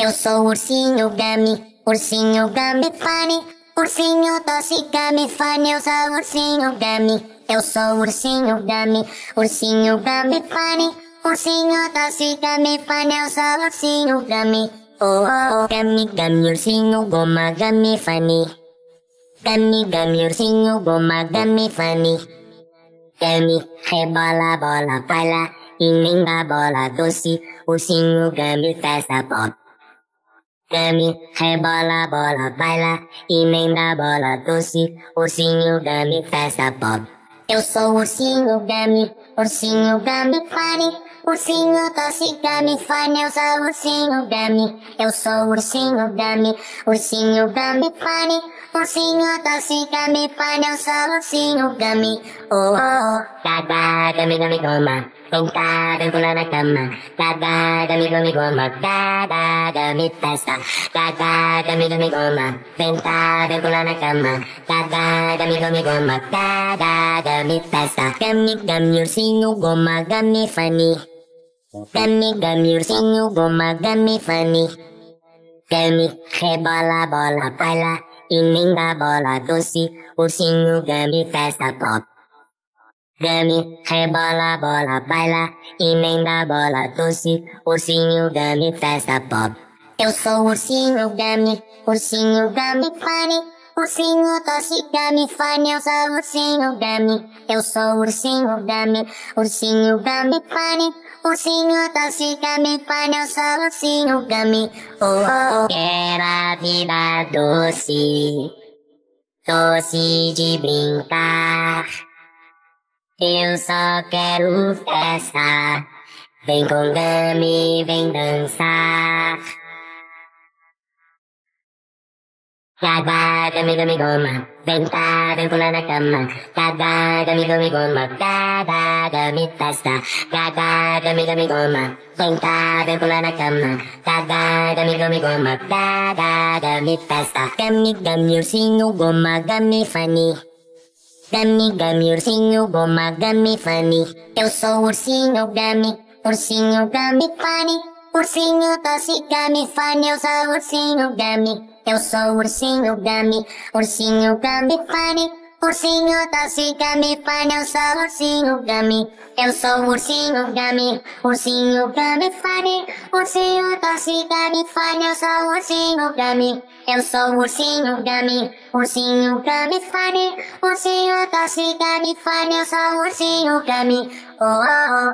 Eu sou ursinho Gami, ursinho Gami Funny, ursinho doce Gami Funny, eu sou ursinho Gami. Eu sou ursinho Gami, ursinho Gami Funny, ursinho doce Gami Funny, eu sou ursinho Gami. Oh, oh, oh, Gami, Gami, ursinho goma Gami Funny. Gami, Gami, ursinho goma Gami Funny. Gami, rebola, bola, baila, emenda bola doce, ursinho Gami festa pop. Gami, rebola, bola, baila, emenda bola doce, ursinho Gami festa pop. Eu sou ursinho Gami, ursinho Gami Funny, ursinho doce Gami Funny, eu sou ursinho Gami. Eu sou ursinho Gami, ursinho Gami Funny, ursinho doce Gami Funny, eu sou ursinho Gami. Oh, oh, oh, gaga, Gami, Gami, goma. Vem pular na cama. Gaga, Gami, Gami, goma. Gaga, Gami, festa. Gaga, Gami, Gami, goma. Vem pular na cama. Gaga, Gami, Gami, goma. Gaga, Gami, festa. Gami, Gami, ursinho, goma, Gami, funny. Gami, Gami, ursinho, goma, Gami, funny. Gami, rebola, bola, baila, emenda bola doce, ursinho, Gami, festa pop. Gami, rebola, bola, baila, emenda bola doce, ursinho, Gami, festa pop. Eu sou ursinho Gami, ursinho Gami funny, ursinho doce Gami funny, eu sou ursinho Gami. Eu sou ursinho Gami, ursinho Gami funny, ursinho doce Gami funny, eu sou ursinho Gami. Oh, oh, oh. Quero a vida doce, doce de brincar. Eu só quero festa, vem com Gami, vem dançar. Gaga, gami, gami, goma. Vem cá, vem pular na cama. Gaga, gami, gami, goma. Gaga, gami, festa. Gaga, gami, gami, goma. Vem cá, vem pular na cama. Gaga, gami, gami, goma. Gaga, gami, festa. Gami, gami, ursinho, goma, gami, funny. Gami, gami, ursinho, goma, gami, funny. Eu sou ursinho, gami, ursinho, gami, funny. Ursinho doce, gami, funny, eu sou ursinho, gami. Eu sou ursinho Gami, ursinho Gami funny. Ursinho doce Gami funny, eu sou o ursinho Gami. Eu sou ursinho Gami, ursinho Gami funny. Ursinho doce Gami funny, eu sou o ursinho Gami. Eu sou ursinho Gami, ursinho Gami funny. Ursinho doce Gami funny, eu sou o ursinho Gami. Oh, oh, oh,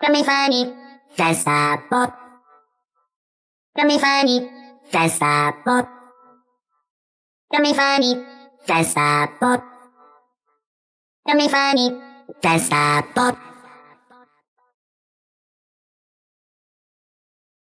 Gami funny, festa pop. Gami funny, festa pop. Gummy funny, festa pop. Gummy funny, festa pop.